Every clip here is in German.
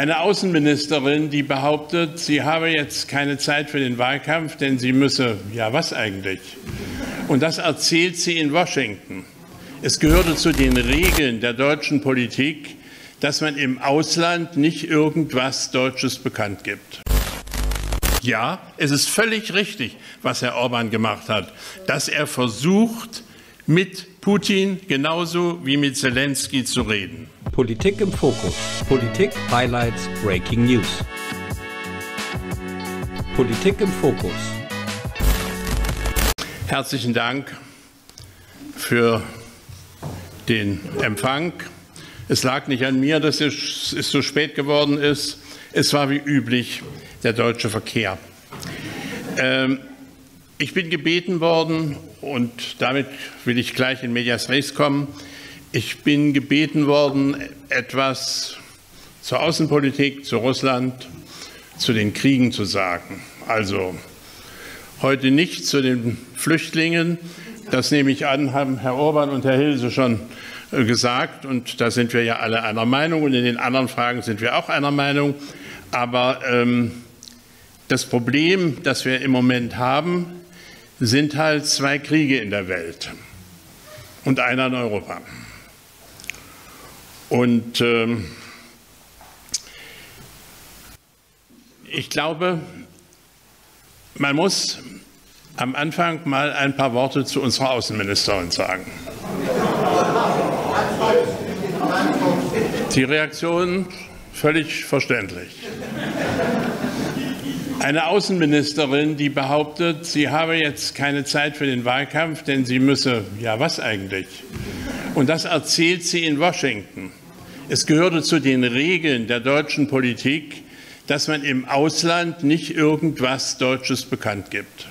Eine Außenministerin, die behauptet, sie habe jetzt keine Zeit für den Wahlkampf, denn sie müsse, ja was eigentlich? Und das erzählt sie in Washington. Es gehörte zu den Regeln der deutschen Politik, dass man im Ausland nicht irgendwas Deutsches bekannt gibt. Ja, es ist völlig richtig, was Herr Orban gemacht hat, dass er versucht, mit Putin genauso wie mit Zelensky zu reden. Politik im Fokus. Politik Highlights Breaking News. Politik im Fokus. Herzlichen Dank für den Empfang. Es lag nicht an mir, dass es so spät geworden ist. Es war wie üblich der deutsche Verkehr. Ähm, ich bin gebeten worden, und damit will ich gleich in Medias Res kommen, ich bin gebeten worden, etwas zur Außenpolitik, zu Russland, zu den Kriegen zu sagen. Also heute nicht zu den Flüchtlingen, das nehme ich an, haben Herr Orban und Herr Hilse schon äh, gesagt und da sind wir ja alle einer Meinung und in den anderen Fragen sind wir auch einer Meinung. Aber ähm, das Problem, das wir im Moment haben, sind halt zwei Kriege in der Welt und einer in Europa. Und ähm, ich glaube, man muss am Anfang mal ein paar Worte zu unserer Außenministerin sagen. Die Reaktion völlig verständlich. Eine Außenministerin, die behauptet, sie habe jetzt keine Zeit für den Wahlkampf, denn sie müsse, ja was eigentlich? Und das erzählt sie in Washington. Es gehörte zu den Regeln der deutschen Politik, dass man im Ausland nicht irgendwas Deutsches bekannt gibt.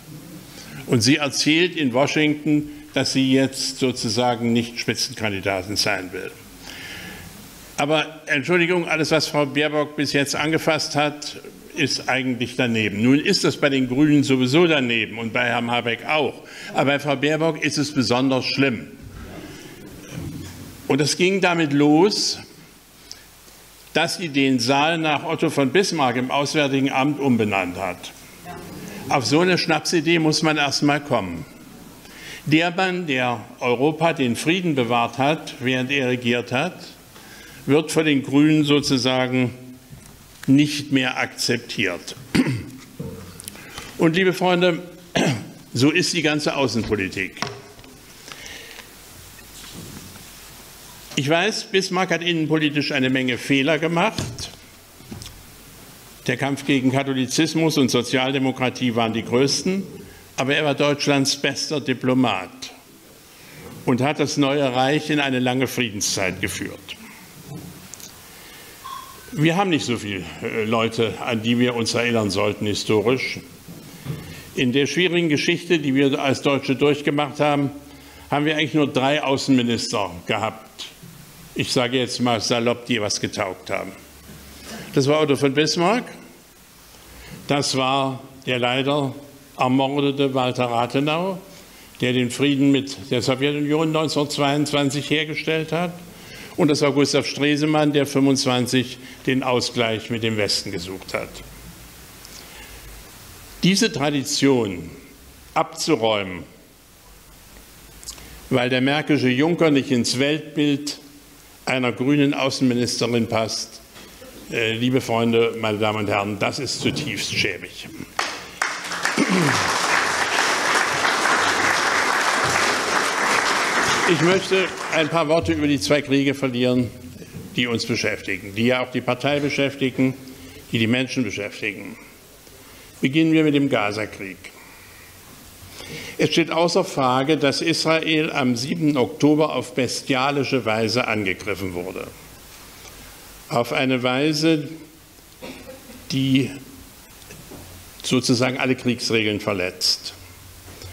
Und sie erzählt in Washington, dass sie jetzt sozusagen nicht Spitzenkandidatin sein will. Aber Entschuldigung, alles, was Frau Baerbock bis jetzt angefasst hat, ist eigentlich daneben. Nun ist das bei den Grünen sowieso daneben und bei Herrn Habeck auch. Aber bei Frau Baerbock ist es besonders schlimm. Und es ging damit los, dass sie den Saal nach Otto von Bismarck im Auswärtigen Amt umbenannt hat. Auf so eine Schnapsidee muss man erst mal kommen. Der Mann, der Europa den Frieden bewahrt hat, während er regiert hat, wird von den Grünen sozusagen nicht mehr akzeptiert. Und liebe Freunde, so ist die ganze Außenpolitik. Ich weiß, Bismarck hat innenpolitisch eine Menge Fehler gemacht. Der Kampf gegen Katholizismus und Sozialdemokratie waren die größten, aber er war Deutschlands bester Diplomat und hat das neue Reich in eine lange Friedenszeit geführt. Wir haben nicht so viele äh, Leute, an die wir uns erinnern sollten historisch. In der schwierigen Geschichte, die wir als Deutsche durchgemacht haben, haben wir eigentlich nur drei Außenminister gehabt. Ich sage jetzt mal salopp, die was getaugt haben. Das war Otto von Bismarck, das war der leider ermordete Walter Rathenau, der den Frieden mit der Sowjetunion 1922 hergestellt hat und das war Gustav Stresemann, der 25 den Ausgleich mit dem Westen gesucht hat. Diese Tradition abzuräumen, weil der märkische Juncker nicht ins Weltbild einer grünen Außenministerin passt, äh, liebe Freunde, meine Damen und Herren, das ist zutiefst schäbig. Ich möchte ein paar Worte über die zwei Kriege verlieren, die uns beschäftigen, die ja auch die Partei beschäftigen, die die Menschen beschäftigen. Beginnen wir mit dem Gazakrieg. Es steht außer Frage, dass Israel am 7. Oktober auf bestialische Weise angegriffen wurde. Auf eine Weise, die sozusagen alle Kriegsregeln verletzt.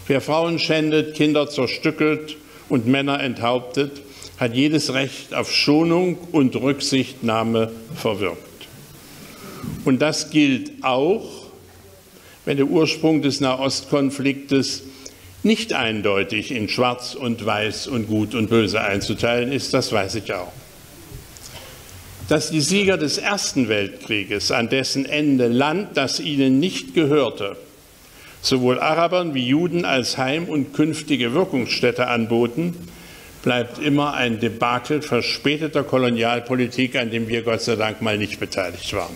Wer Frauen schändet, Kinder zerstückelt und Männer enthauptet, hat jedes Recht auf Schonung und Rücksichtnahme verwirkt. Und das gilt auch, wenn der Ursprung des Nahostkonfliktes nicht eindeutig in Schwarz und Weiß und Gut und Böse einzuteilen ist, das weiß ich auch. dass die Sieger des Ersten Weltkrieges, an dessen Ende Land, das ihnen nicht gehörte, sowohl Arabern wie Juden als Heim und künftige Wirkungsstätte anboten, bleibt immer ein Debakel verspäteter Kolonialpolitik, an dem wir Gott sei Dank mal nicht beteiligt waren.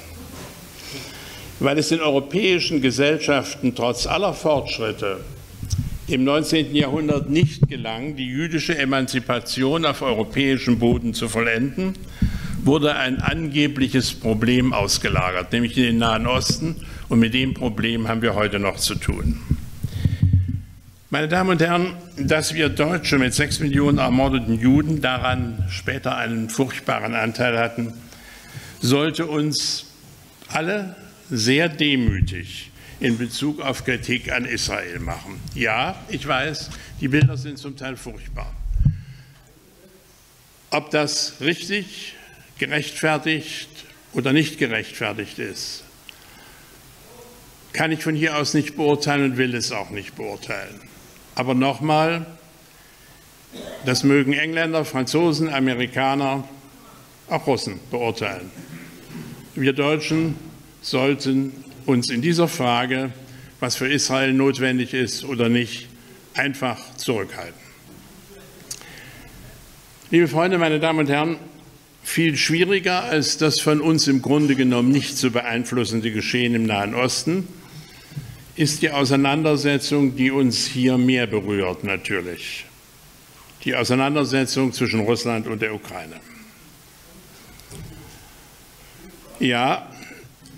Weil es den europäischen Gesellschaften trotz aller Fortschritte im 19. Jahrhundert nicht gelang, die jüdische Emanzipation auf europäischem Boden zu vollenden, wurde ein angebliches Problem ausgelagert, nämlich in den Nahen Osten. Und mit dem Problem haben wir heute noch zu tun. Meine Damen und Herren, dass wir Deutsche mit sechs Millionen ermordeten Juden daran später einen furchtbaren Anteil hatten, sollte uns alle sehr demütig in Bezug auf Kritik an Israel machen. Ja, ich weiß, die Bilder sind zum Teil furchtbar. Ob das richtig, gerechtfertigt oder nicht gerechtfertigt ist, kann ich von hier aus nicht beurteilen und will es auch nicht beurteilen. Aber nochmal, das mögen Engländer, Franzosen, Amerikaner, auch Russen beurteilen. Wir Deutschen sollten uns in dieser Frage, was für Israel notwendig ist oder nicht, einfach zurückhalten. Liebe Freunde, meine Damen und Herren, viel schwieriger als das von uns im Grunde genommen nicht zu beeinflussende Geschehen im Nahen Osten ist die Auseinandersetzung, die uns hier mehr berührt natürlich. Die Auseinandersetzung zwischen Russland und der Ukraine. Ja,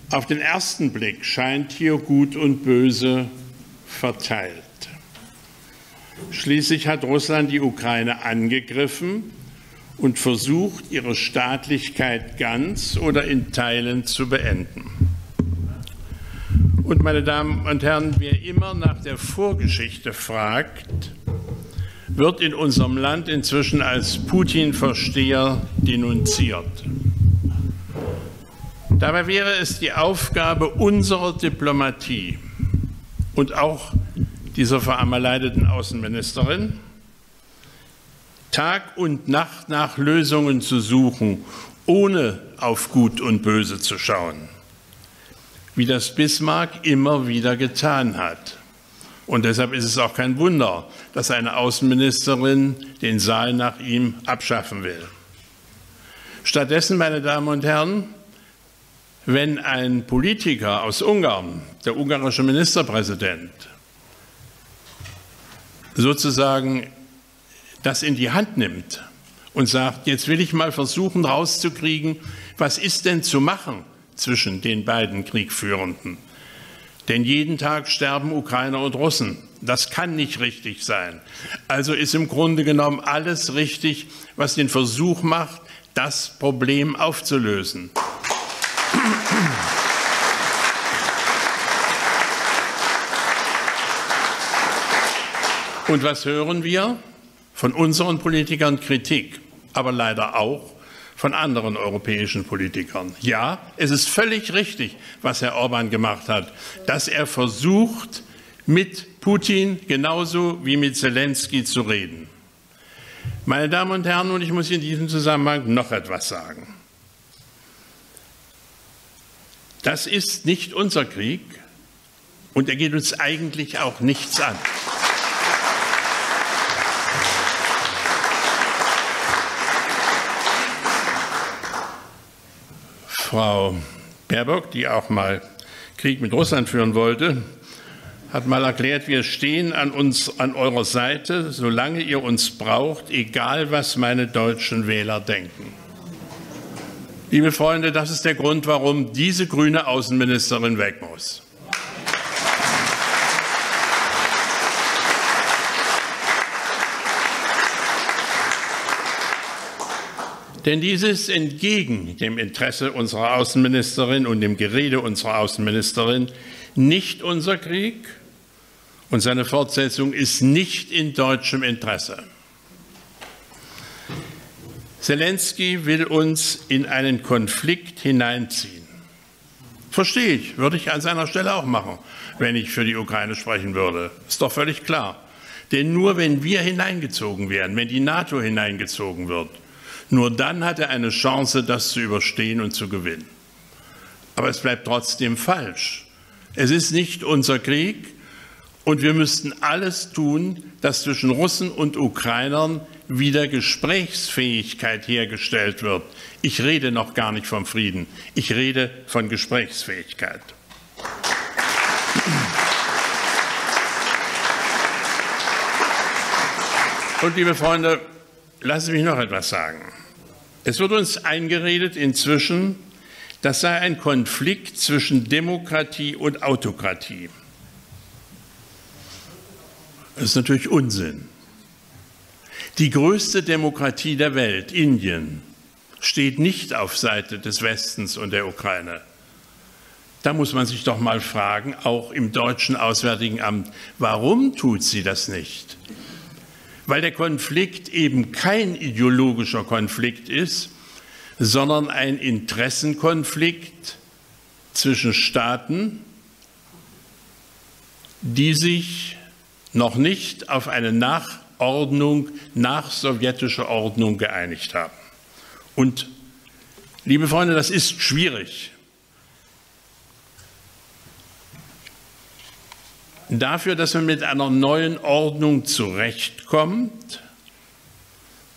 auf den ersten Blick scheint hier Gut und Böse verteilt. Schließlich hat Russland die Ukraine angegriffen und versucht, ihre Staatlichkeit ganz oder in Teilen zu beenden. Und meine Damen und Herren, wer immer nach der Vorgeschichte fragt, wird in unserem Land inzwischen als Putin-Versteher denunziert. Dabei wäre es die Aufgabe unserer Diplomatie und auch dieser verarmeleideten Außenministerin, Tag und Nacht nach Lösungen zu suchen, ohne auf Gut und Böse zu schauen, wie das Bismarck immer wieder getan hat. Und deshalb ist es auch kein Wunder, dass eine Außenministerin den Saal nach ihm abschaffen will. Stattdessen, meine Damen und Herren, wenn ein Politiker aus Ungarn, der ungarische Ministerpräsident, sozusagen das in die Hand nimmt und sagt, jetzt will ich mal versuchen rauszukriegen, was ist denn zu machen zwischen den beiden Kriegführenden. Denn jeden Tag sterben Ukrainer und Russen. Das kann nicht richtig sein. Also ist im Grunde genommen alles richtig, was den Versuch macht, das Problem aufzulösen. Und was hören wir? Von unseren Politikern Kritik, aber leider auch von anderen europäischen Politikern. Ja, es ist völlig richtig, was Herr Orban gemacht hat, dass er versucht, mit Putin genauso wie mit Zelensky zu reden. Meine Damen und Herren, und ich muss in diesem Zusammenhang noch etwas sagen. Das ist nicht unser Krieg und er geht uns eigentlich auch nichts an. Frau Baerbock, die auch mal Krieg mit Russland führen wollte, hat mal erklärt, wir stehen an, uns, an eurer Seite, solange ihr uns braucht, egal was meine deutschen Wähler denken. Liebe Freunde, das ist der Grund, warum diese grüne Außenministerin weg muss. Denn dies ist entgegen dem Interesse unserer Außenministerin und dem Gerede unserer Außenministerin nicht unser Krieg und seine Fortsetzung ist nicht in deutschem Interesse. Zelensky will uns in einen Konflikt hineinziehen. Verstehe ich, würde ich an seiner Stelle auch machen, wenn ich für die Ukraine sprechen würde. Ist doch völlig klar. Denn nur wenn wir hineingezogen werden, wenn die NATO hineingezogen wird, Nur dann hat er eine Chance, das zu überstehen und zu gewinnen. Aber es bleibt trotzdem falsch. Es ist nicht unser Krieg und wir müssten alles tun, dass zwischen Russen und Ukrainern wieder Gesprächsfähigkeit hergestellt wird. Ich rede noch gar nicht vom Frieden, ich rede von Gesprächsfähigkeit. Und liebe Freunde, lassen Sie mich noch etwas sagen. Es wird uns eingeredet inzwischen, das sei ein Konflikt zwischen Demokratie und Autokratie. Das ist natürlich Unsinn. Die größte Demokratie der Welt, Indien, steht nicht auf Seite des Westens und der Ukraine. Da muss man sich doch mal fragen, auch im deutschen Auswärtigen Amt, warum tut sie das nicht? Weil der Konflikt eben kein ideologischer Konflikt ist, sondern ein Interessenkonflikt zwischen Staaten, die sich noch nicht auf eine Nachordnung, nach sowjetischer Ordnung geeinigt haben. Und, liebe Freunde, das ist schwierig. Dafür, dass man mit einer neuen Ordnung zurechtkommt,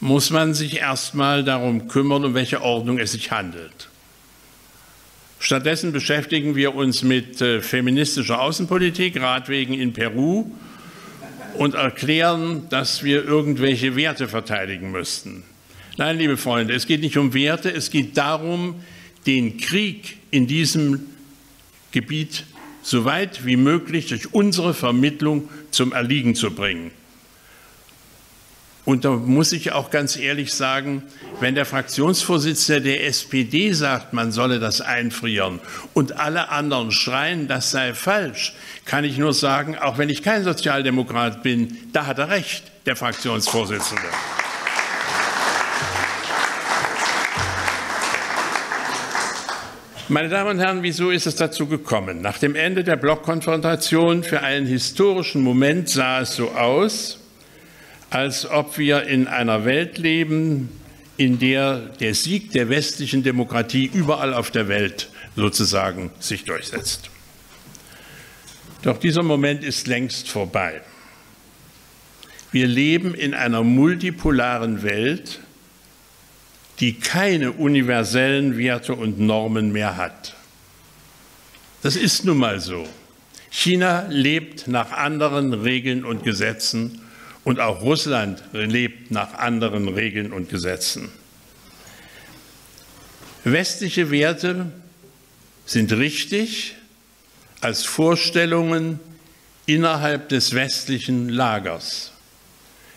muss man sich erstmal darum kümmern, um welche Ordnung es sich handelt. Stattdessen beschäftigen wir uns mit äh, feministischer Außenpolitik, Radwegen in Peru und erklären, dass wir irgendwelche Werte verteidigen müssten. Nein, liebe Freunde, es geht nicht um Werte, es geht darum, den Krieg in diesem Gebiet so weit wie möglich durch unsere Vermittlung zum Erliegen zu bringen. Und da muss ich auch ganz ehrlich sagen, wenn der Fraktionsvorsitzende der SPD sagt, man solle das einfrieren und alle anderen schreien, das sei falsch, kann ich nur sagen, auch wenn ich kein Sozialdemokrat bin, da hat er recht, der Fraktionsvorsitzende. Meine Damen und Herren, wieso ist es dazu gekommen? Nach dem Ende der Blockkonfrontation für einen historischen Moment sah es so aus, als ob wir in einer Welt leben, in der der Sieg der westlichen Demokratie überall auf der Welt sozusagen sich durchsetzt. Doch dieser Moment ist längst vorbei. Wir leben in einer multipolaren Welt, die keine universellen Werte und Normen mehr hat. Das ist nun mal so. China lebt nach anderen Regeln und Gesetzen und auch Russland lebt nach anderen Regeln und Gesetzen. Westliche Werte sind richtig als Vorstellungen innerhalb des westlichen Lagers.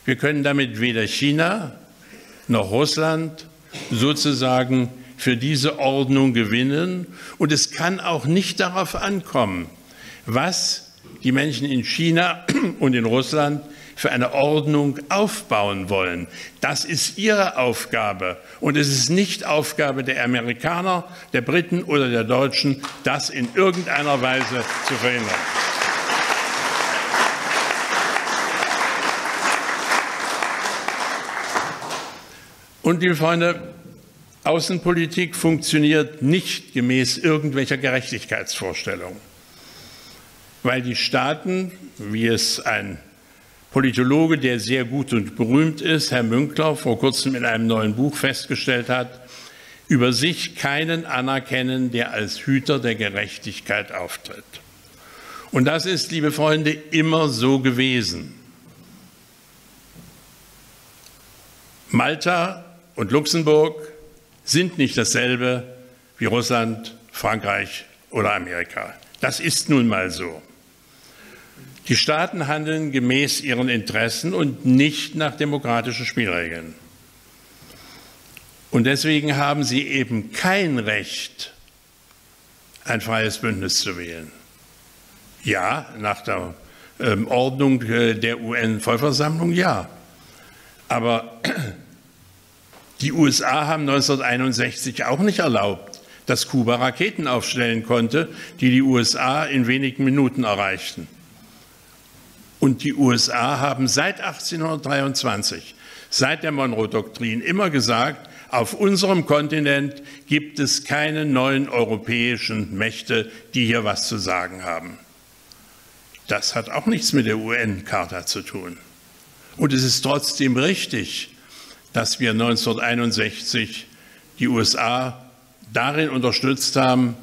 Wir können damit weder China noch Russland sozusagen für diese Ordnung gewinnen. Und es kann auch nicht darauf ankommen, was die Menschen in China und in Russland für eine Ordnung aufbauen wollen. Das ist ihre Aufgabe. Und es ist nicht Aufgabe der Amerikaner, der Briten oder der Deutschen, das in irgendeiner Weise zu verhindern. Und liebe Freunde, Außenpolitik funktioniert nicht gemäß irgendwelcher Gerechtigkeitsvorstellungen, weil die Staaten, wie es ein Politologe, der sehr gut und berühmt ist, Herr Münkler, vor kurzem in einem neuen Buch festgestellt hat, über sich keinen anerkennen, der als Hüter der Gerechtigkeit auftritt. Und das ist, liebe Freunde, immer so gewesen. Malta und Luxemburg sind nicht dasselbe wie Russland, Frankreich oder Amerika. Das ist nun mal so. Die Staaten handeln gemäß ihren Interessen und nicht nach demokratischen Spielregeln. Und deswegen haben sie eben kein Recht, ein freies Bündnis zu wählen. Ja, nach der ähm, Ordnung äh, der UN-Vollversammlung ja. Aber die USA haben 1961 auch nicht erlaubt, dass Kuba Raketen aufstellen konnte, die die USA in wenigen Minuten erreichten. Und die USA haben seit 1823, seit der Monroe-Doktrin immer gesagt, Auf unserem Kontinent gibt es keine neuen europäischen Mächte, die hier was zu sagen haben. Das hat auch nichts mit der UN-Charta zu tun. Und es ist trotzdem richtig, dass wir 1961 die USA darin unterstützt haben,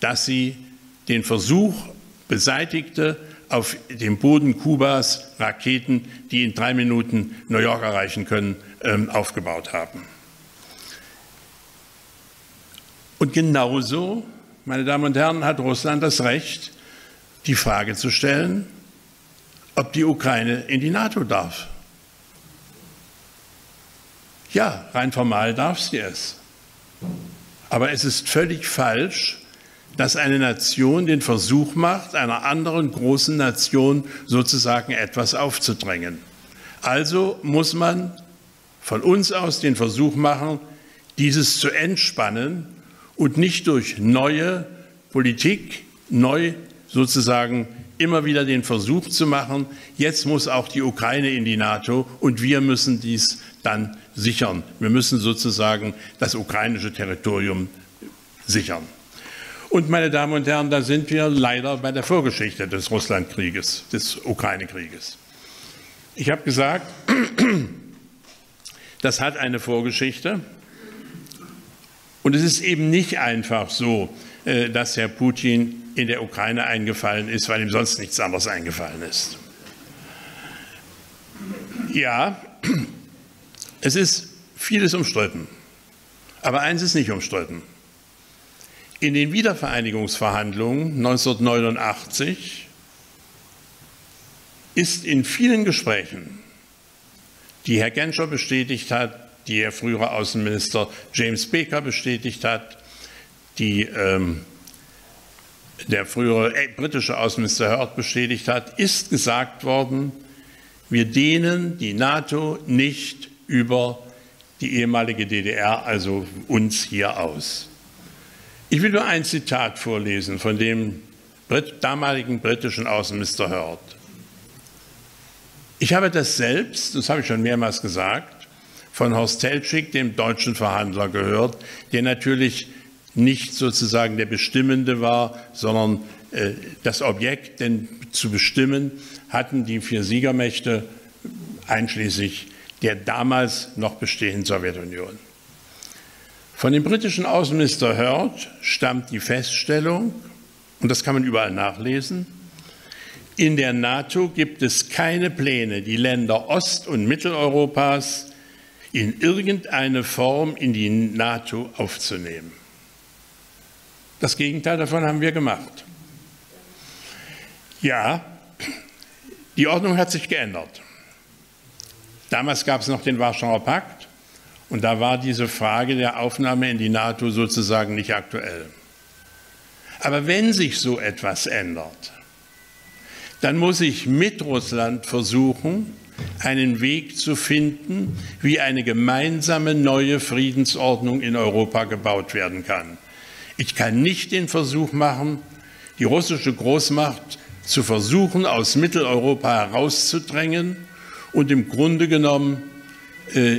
dass sie den Versuch beseitigte, auf dem Boden Kubas Raketen, die in drei Minuten New York erreichen können, ähm, aufgebaut haben. Und genauso, meine Damen und Herren, hat Russland das Recht, die Frage zu stellen, ob die Ukraine in die NATO darf. Ja, rein formal darf sie es. Aber es ist völlig falsch, dass eine Nation den Versuch macht, einer anderen großen Nation sozusagen etwas aufzudrängen. Also muss man von uns aus den Versuch machen, dieses zu entspannen und nicht durch neue Politik, neu sozusagen immer wieder den Versuch zu machen, jetzt muss auch die Ukraine in die NATO und wir müssen dies dann sichern. Wir müssen sozusagen das ukrainische Territorium sichern. Und meine Damen und Herren, da sind wir leider bei der Vorgeschichte des Russlandkrieges, des Ukraine-Krieges. Ich habe gesagt, das hat eine Vorgeschichte. Und es ist eben nicht einfach so, äh, dass Herr Putin in der Ukraine eingefallen ist, weil ihm sonst nichts anderes eingefallen ist. Ja, es ist vieles umstritten. Aber eins ist nicht umstritten. In den Wiedervereinigungsverhandlungen 1989 ist in vielen Gesprächen, die Herr Genscher bestätigt hat, die Herr frühere Außenminister James Baker bestätigt hat, die ähm, der frühere äh, britische Außenminister Hurt bestätigt hat, ist gesagt worden, wir dehnen die NATO nicht über die ehemalige DDR, also uns hier aus. Ich will nur ein Zitat vorlesen von dem damaligen britischen Außenminister Hurt. Ich habe das selbst, das habe ich schon mehrmals gesagt, von Horst Teltschik, dem deutschen Verhandler, gehört, der natürlich nicht sozusagen der Bestimmende war, sondern äh, das Objekt, denn zu bestimmen hatten die vier Siegermächte, einschließlich der damals noch bestehenden Sowjetunion. Von dem britischen Außenminister Hurt stammt die Feststellung, und das kann man überall nachlesen, in der NATO gibt es keine Pläne, die Länder Ost- und Mitteleuropas in irgendeine Form in die NATO aufzunehmen. Das Gegenteil davon haben wir gemacht. Ja, die Ordnung hat sich geändert. Damals gab es noch den Warschauer Pakt. Und da war diese Frage der Aufnahme in die NATO sozusagen nicht aktuell. Aber wenn sich so etwas ändert, dann muss ich mit Russland versuchen, einen Weg zu finden, wie eine gemeinsame neue Friedensordnung in Europa gebaut werden kann. Ich kann nicht den Versuch machen, die russische Großmacht zu versuchen, aus Mitteleuropa herauszudrängen und im Grunde genommen äh,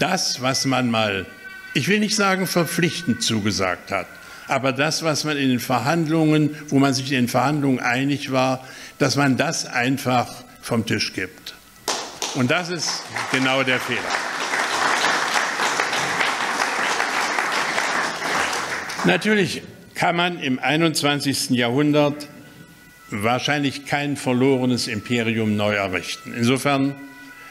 das, was man mal, ich will nicht sagen verpflichtend zugesagt hat, aber das, was man in den Verhandlungen, wo man sich in den Verhandlungen einig war, dass man das einfach vom Tisch gibt. Und das ist genau der Fehler. Natürlich kann man im 21. Jahrhundert wahrscheinlich kein verlorenes Imperium neu errichten. Insofern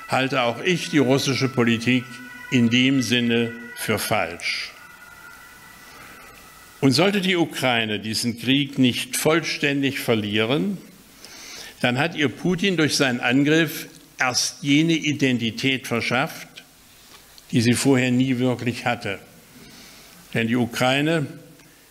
halte auch ich die russische Politik in dem Sinne für falsch. Und sollte die Ukraine diesen Krieg nicht vollständig verlieren, dann hat ihr Putin durch seinen Angriff erst jene Identität verschafft, die sie vorher nie wirklich hatte. Denn die Ukraine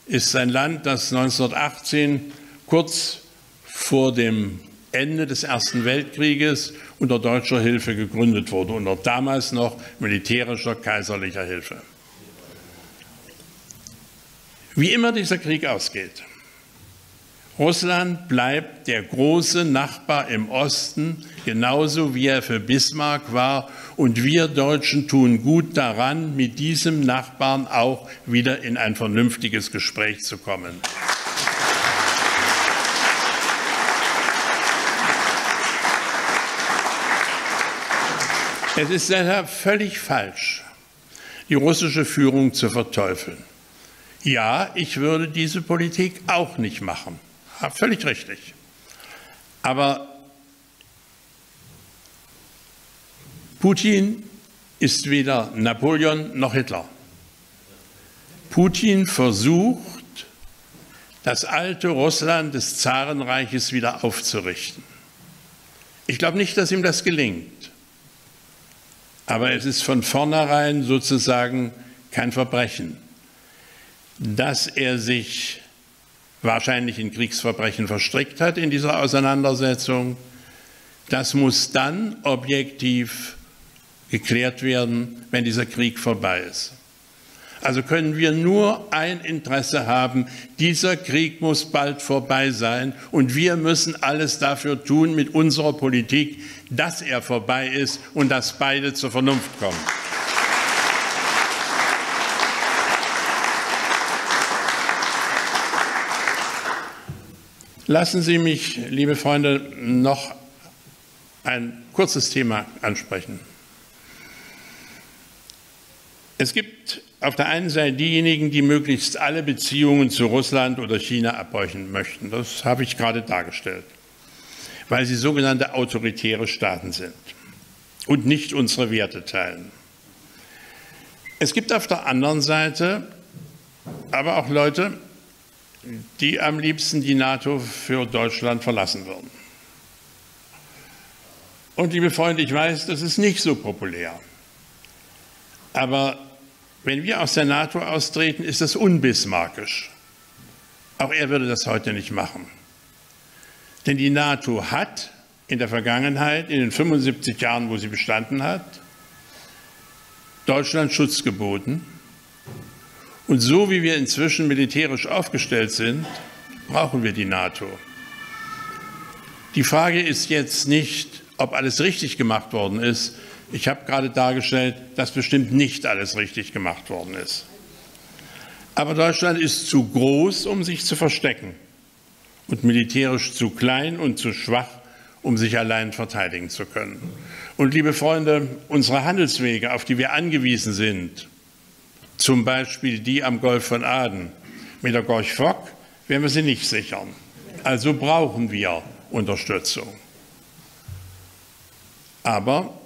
ist ein Land, das 1918 kurz vor dem Ende des Ersten Weltkrieges unter deutscher Hilfe gegründet wurde, unter damals noch militärischer kaiserlicher Hilfe. Wie immer dieser Krieg ausgeht, Russland bleibt der große Nachbar im Osten, genauso wie er für Bismarck war. Und wir Deutschen tun gut daran, mit diesem Nachbarn auch wieder in ein vernünftiges Gespräch zu kommen. Es ist deshalb völlig falsch, die russische Führung zu verteufeln. Ja, ich würde diese Politik auch nicht machen. Völlig richtig. Aber Putin ist weder Napoleon noch Hitler. Putin versucht, das alte Russland des Zarenreiches wieder aufzurichten. Ich glaube nicht, dass ihm das gelingt. Aber es ist von vornherein sozusagen kein Verbrechen, dass er sich wahrscheinlich in Kriegsverbrechen verstrickt hat in dieser Auseinandersetzung. Das muss dann objektiv geklärt werden, wenn dieser Krieg vorbei ist. Also können wir nur ein Interesse haben, dieser Krieg muss bald vorbei sein und wir müssen alles dafür tun mit unserer Politik, dass er vorbei ist und dass beide zur Vernunft kommen. Lassen Sie mich, liebe Freunde, noch ein kurzes Thema ansprechen. Es gibt auf der einen Seite diejenigen, die möglichst alle Beziehungen zu Russland oder China abbrechen möchten. Das habe ich gerade dargestellt, weil sie sogenannte autoritäre Staaten sind und nicht unsere Werte teilen. Es gibt auf der anderen Seite aber auch Leute, die am liebsten die NATO für Deutschland verlassen würden. Und liebe Freunde, ich weiß, das ist nicht so populär. Aber wenn wir aus der NATO austreten, ist das unbismarkisch. Auch er würde das heute nicht machen. Denn die NATO hat in der Vergangenheit, in den 75 Jahren, wo sie bestanden hat, Deutschland Schutz geboten. Und so wie wir inzwischen militärisch aufgestellt sind, brauchen wir die NATO. Die Frage ist jetzt nicht, ob alles richtig gemacht worden ist, ich habe gerade dargestellt, dass bestimmt nicht alles richtig gemacht worden ist. Aber Deutschland ist zu groß, um sich zu verstecken und militärisch zu klein und zu schwach, um sich allein verteidigen zu können. Und liebe Freunde, unsere Handelswege, auf die wir angewiesen sind, zum Beispiel die am Golf von Aden mit der Gorch Fock, werden wir sie nicht sichern. Also brauchen wir Unterstützung. Aber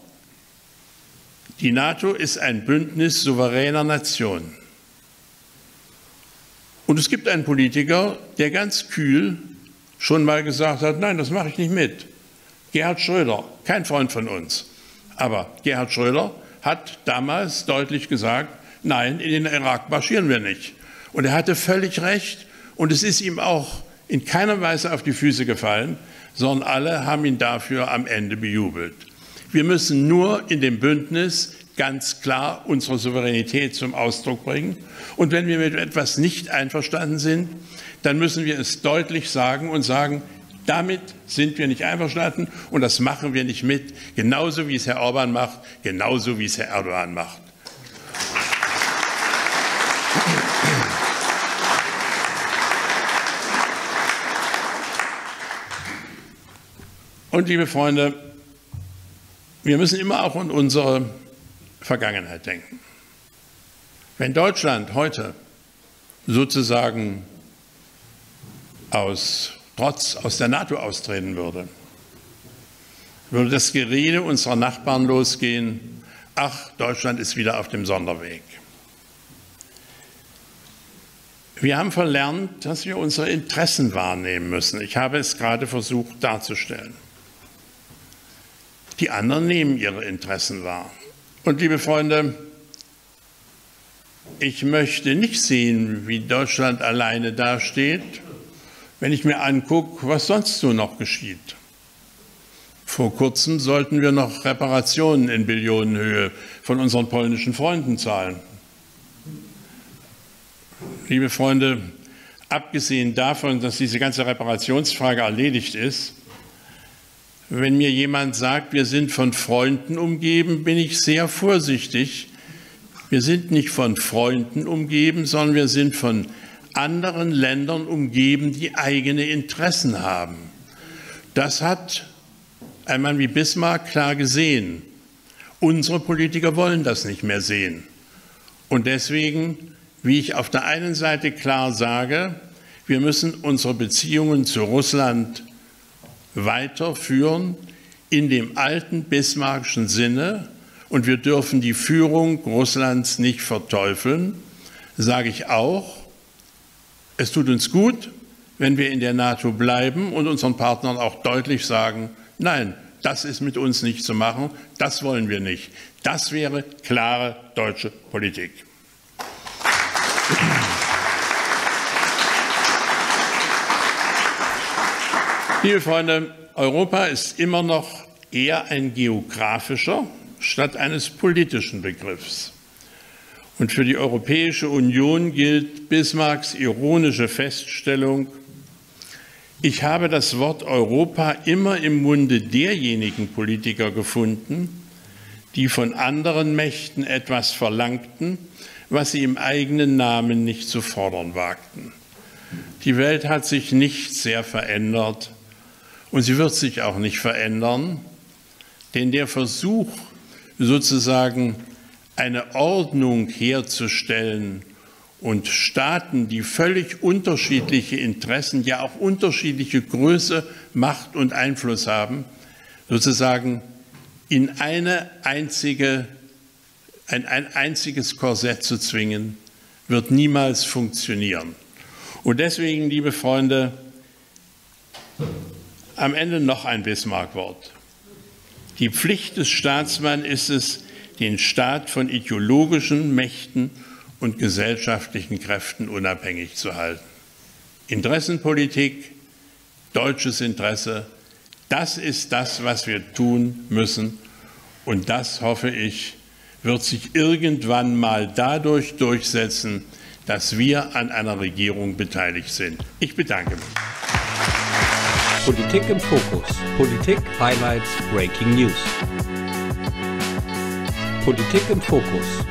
die NATO ist ein Bündnis souveräner Nationen. Und es gibt einen Politiker, der ganz kühl schon mal gesagt hat, nein, das mache ich nicht mit. Gerhard Schröder, kein Freund von uns. Aber Gerhard Schröder hat damals deutlich gesagt, nein, in den Irak marschieren wir nicht. Und er hatte völlig recht. Und es ist ihm auch in keiner Weise auf die Füße gefallen, sondern alle haben ihn dafür am Ende bejubelt. Wir müssen nur in dem Bündnis ganz klar unsere Souveränität zum Ausdruck bringen. Und wenn wir mit etwas nicht einverstanden sind, dann müssen wir es deutlich sagen und sagen, damit sind wir nicht einverstanden und das machen wir nicht mit, genauso wie es Herr Orban macht, genauso wie es Herr Erdogan macht. Und liebe Freunde, wir müssen immer auch an unsere Vergangenheit denken. Wenn Deutschland heute sozusagen aus Trotz aus der NATO austreten würde, würde das Gerede unserer Nachbarn losgehen, ach, Deutschland ist wieder auf dem Sonderweg. Wir haben verlernt, dass wir unsere Interessen wahrnehmen müssen. Ich habe es gerade versucht darzustellen. Die anderen nehmen ihre Interessen wahr. Und liebe Freunde, ich möchte nicht sehen, wie Deutschland alleine dasteht, wenn ich mir angucke, was sonst so noch geschieht. Vor kurzem sollten wir noch Reparationen in Billionenhöhe von unseren polnischen Freunden zahlen. Liebe Freunde, abgesehen davon, dass diese ganze Reparationsfrage erledigt ist, wenn mir jemand sagt, wir sind von Freunden umgeben, bin ich sehr vorsichtig. Wir sind nicht von Freunden umgeben, sondern wir sind von anderen Ländern umgeben, die eigene Interessen haben. Das hat ein Mann wie Bismarck klar gesehen. Unsere Politiker wollen das nicht mehr sehen. Und deswegen, wie ich auf der einen Seite klar sage, wir müssen unsere Beziehungen zu Russland weiterführen in dem alten bismarckischen Sinne und wir dürfen die Führung Russlands nicht verteufeln, sage ich auch, es tut uns gut, wenn wir in der NATO bleiben und unseren Partnern auch deutlich sagen, nein, das ist mit uns nicht zu machen, das wollen wir nicht. Das wäre klare deutsche Politik. Liebe Freunde, Europa ist immer noch eher ein geografischer statt eines politischen Begriffs. Und für die Europäische Union gilt Bismarcks ironische Feststellung, ich habe das Wort Europa immer im Munde derjenigen Politiker gefunden, die von anderen Mächten etwas verlangten, was sie im eigenen Namen nicht zu fordern wagten. Die Welt hat sich nicht sehr verändert und sie wird sich auch nicht verändern, denn der Versuch, sozusagen eine Ordnung herzustellen und Staaten, die völlig unterschiedliche Interessen, ja auch unterschiedliche Größe, Macht und Einfluss haben, sozusagen in eine einzige, ein, ein einziges Korsett zu zwingen, wird niemals funktionieren. Und deswegen, liebe Freunde, am Ende noch ein Bismarck-Wort. Die Pflicht des Staatsmanns ist es, den Staat von ideologischen Mächten und gesellschaftlichen Kräften unabhängig zu halten. Interessenpolitik, deutsches Interesse, das ist das, was wir tun müssen. Und das, hoffe ich, wird sich irgendwann mal dadurch durchsetzen, dass wir an einer Regierung beteiligt sind. Ich bedanke mich. Politik im Fokus. Politik, Highlights, Breaking News. Politik im Fokus